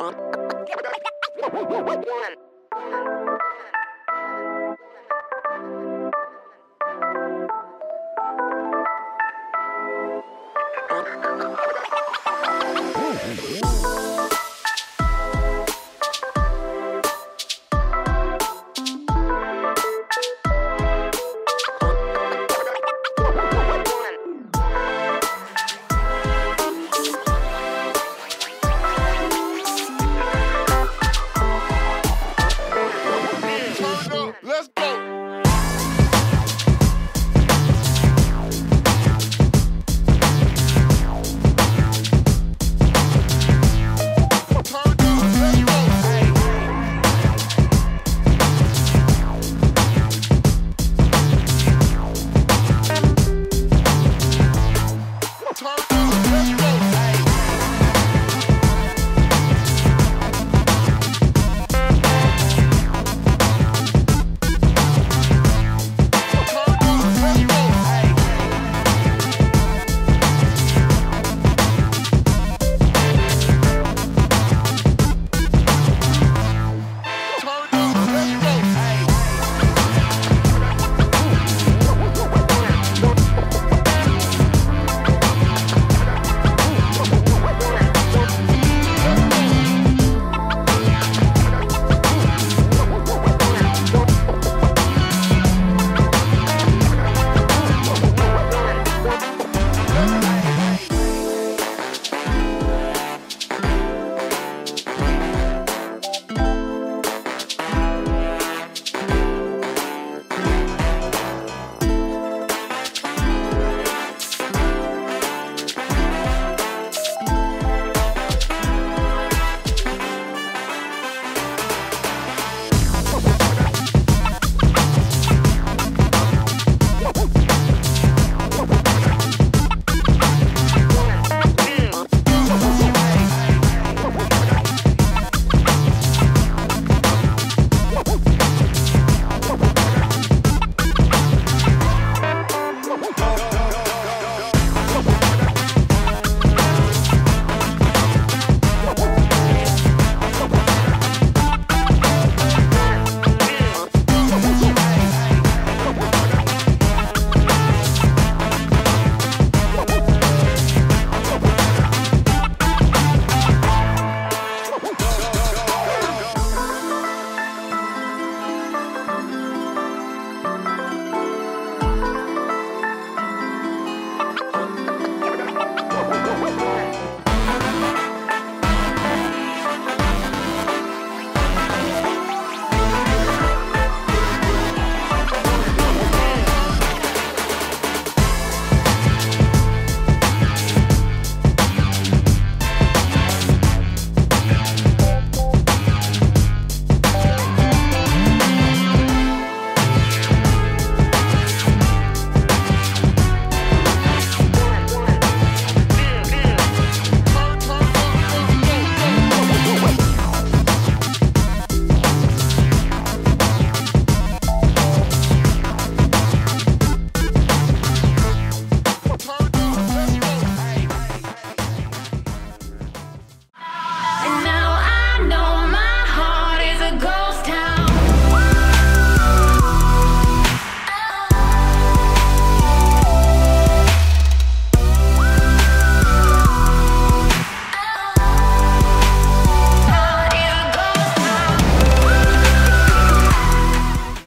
One.